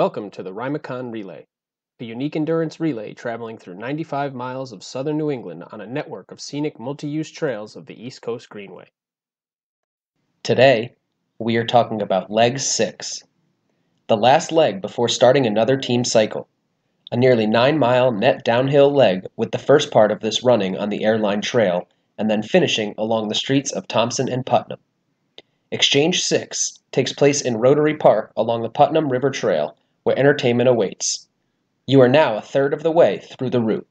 Welcome to the RiMaConn Relay, a unique endurance relay traveling through 95 miles of southern New England on a network of scenic multi-use trails of the East Coast Greenway. Today, we are talking about leg 6, the last leg before starting another team cycle, a nearly 9-mile net downhill leg with the first part of this running on the Air Line Trail and then finishing along the streets of Thompson and Putnam. Exchange 6 takes place in Rotary Park along the Putnam River Trail where entertainment awaits. You are now a third of the way through the route.